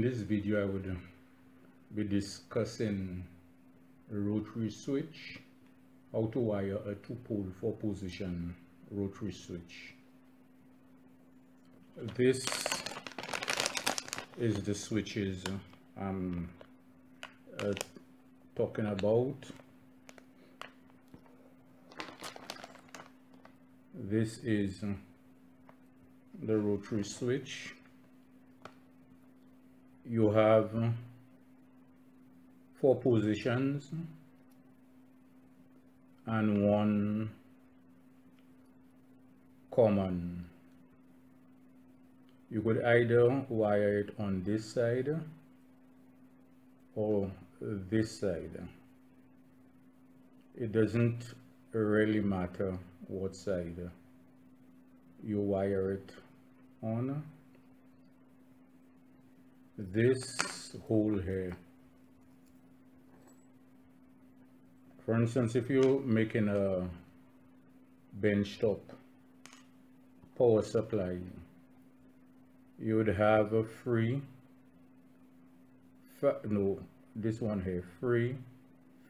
in this video I would be discussing rotary switch, how to wire a two pole four position rotary switch. This is the switches I'm uh, talking about. This is the rotary switch you have four positions and one common. You could either wire it on this side or this side. It doesn't really matter what side you wire it on this hole here. For instance if you're making a bench top power supply you would have a free no this one here free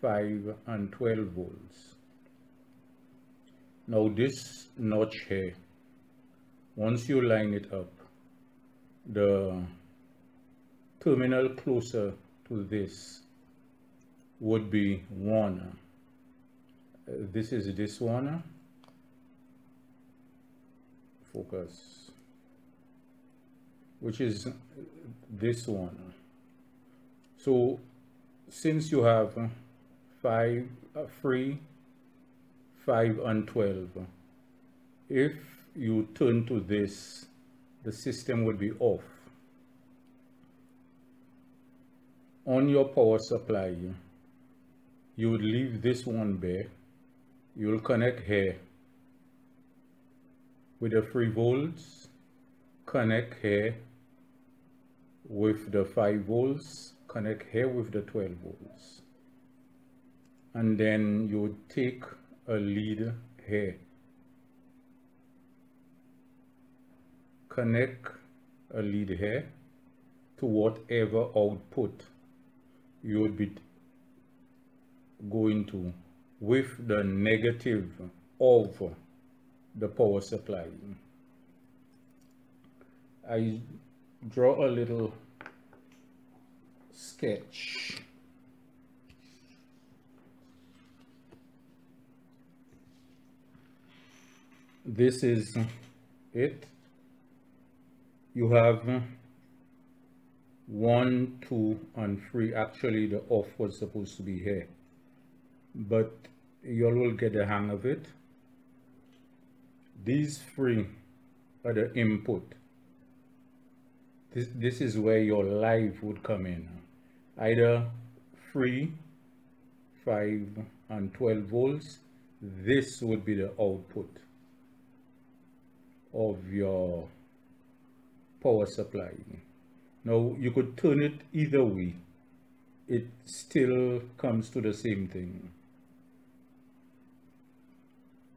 5 and 12 volts. Now this notch here once you line it up the terminal closer to this would be one uh, this is this one focus. Which is this one so since you have five uh, free 5 and 12 if you turn to this the system would be off on your power supply you would leave this one bare. You'll connect here with the 3 volts connect here with the 5 volts connect here with the 12 volts. And then you would take a lead here connect a lead here to whatever output you would be going to with the negative of the power supply. I draw a little sketch. This is it. You have one, two, and three. Actually, the off was supposed to be here. But you all will get the hang of it. These three are the input. This, this is where your live would come in. Either 3, 5, and 12 volts. This would be the output of your power supply. Now you could turn it either way. It still comes to the same thing.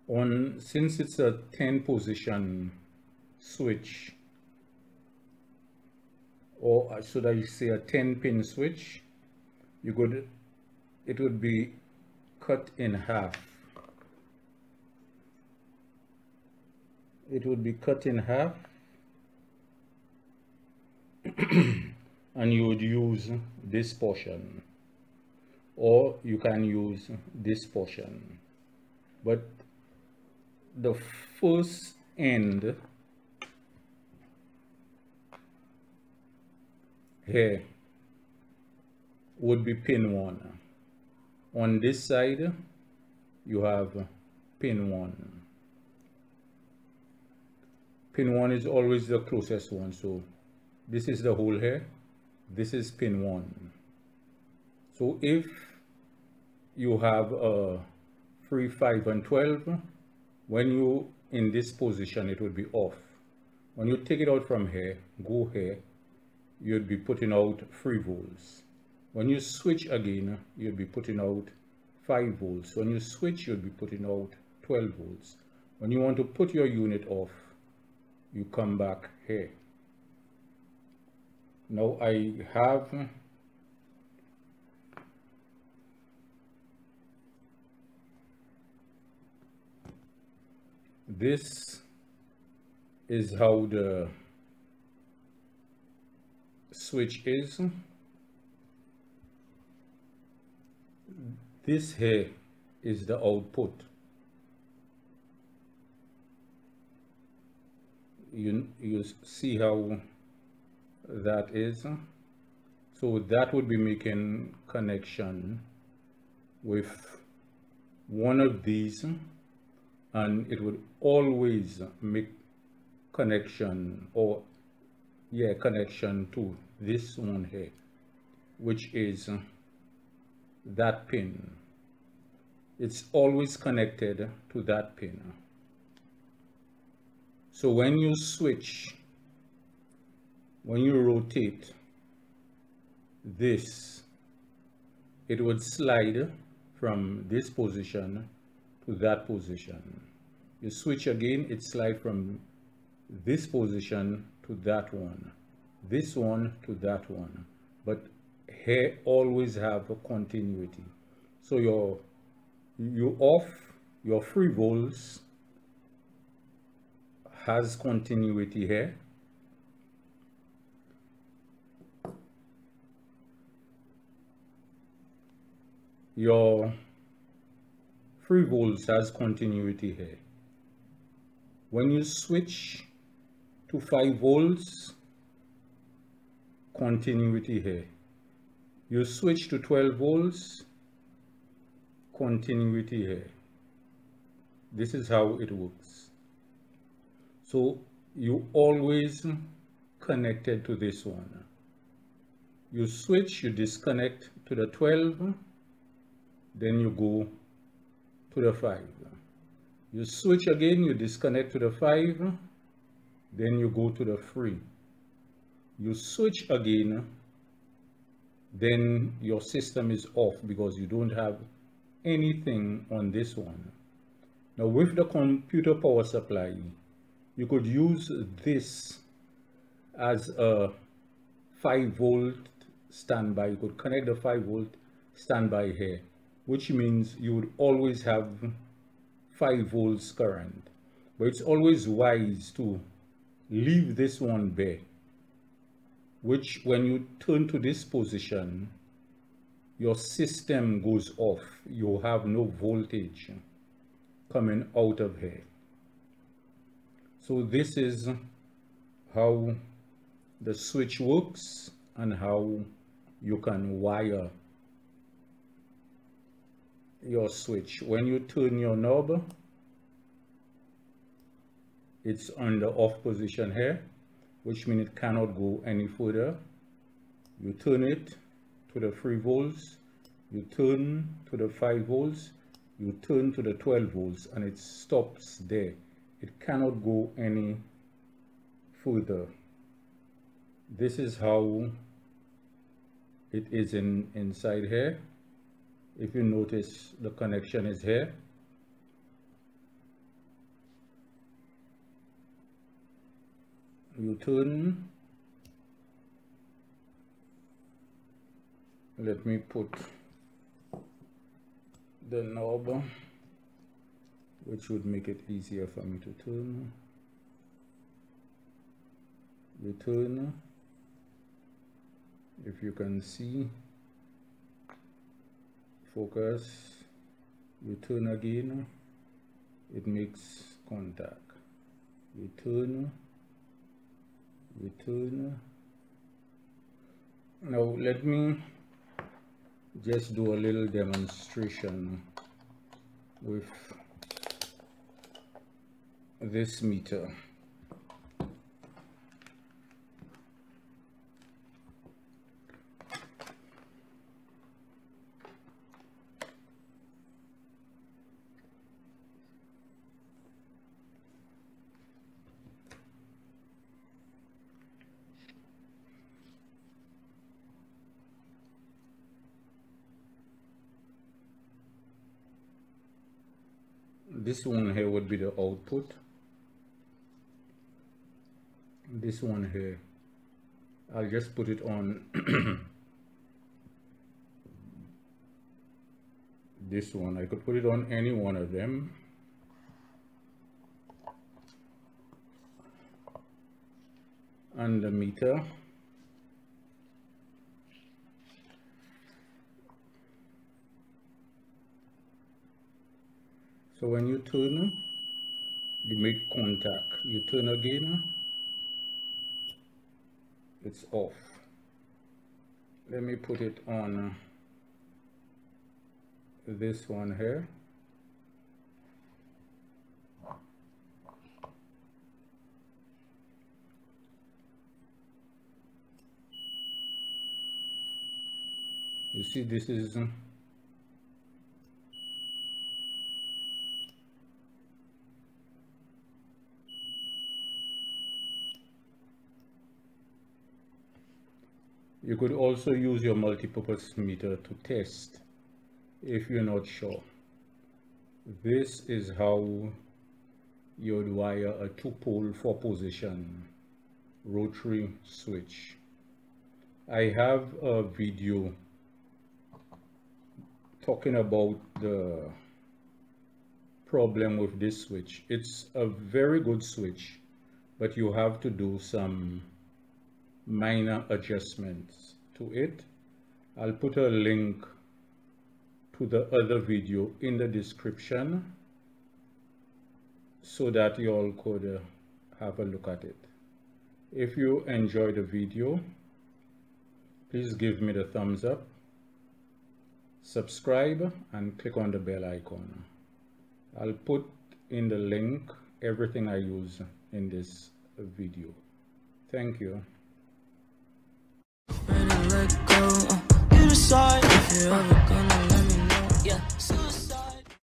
On since it's a 10 position switch or uh, should I say a 10 pin switch you could it would be cut in half it would be cut in half and you would use this portion. Or you can use this portion. But the first end here would be pin 1 on this side you have pin 1 pin 1 is always the closest one so this is the hole here this is pin 1 so if you have a 3 5 and 12 when you in this position it would be off. When you take it out from here go here you'd be putting out 3 volts when you switch again you'd be putting out 5 volts when you switch you'd be putting out 12 volts when you want to put your unit off you come back here now I have this is how the switch is. This here is the output. You you see how that is so that would be making connection with one of these and it would always make connection or yeah connection to this one here which is that pin. It's always connected to that pin. So when you switch when you rotate this it would slide from this position to that position. You switch again it slide from this position to that one this one to that one. But here always have a continuity. So your you off your free volts has continuity here your free volts has continuity here. When you switch to 5 volts continuity here. You switch to 12 volts continuity here. This is how it works. So you always connected to this one. You switch you disconnect to the 12 then you go to the 5 you switch again you disconnect to the 5 then you go to the 3 you switch again then your system is off because you don't have anything on this one. Now with the computer power supply you could use this as a 5 volt standby. You could connect the 5 volt standby here which means you would always have 5 volts current. But it's always wise to leave this one bare which when you turn to this position your system goes off. You have no voltage coming out of here. So this is how the switch works and how you can wire your switch. When you turn your knob it's on the off position here which means it cannot go any further. You turn it to the 3 volts you turn to the 5 volts you turn to the 12 volts and it stops there. It cannot go any further. This is how it is in inside here if you notice the connection is here. You turn let me put the knob which would make it easier for me to turn. You turn if you can see focus you turn again it makes contact. You turn you turn. Now let me just do a little demonstration with this meter this one here would be the output. This one here. I'll just put it on this one. I could put it on any one of them. And the meter so when you turn you make contact. You turn again it's off. Let me put it on uh, this one here. You see this is uh, You could also use your multipurpose meter to test if you're not sure. This is how you would wire a two-pole four position rotary switch. I have a video talking about the problem with this switch. It's a very good switch, but you have to do some minor adjustments to it. I'll put a link to the other video in the description so that you all could uh, have a look at it. If you enjoyed the video, please give me the thumbs up, subscribe and click on the bell icon. I'll put in the link everything I use in this video. Thank you let go. Uh, you decide if you're ever gonna let me know. Yeah.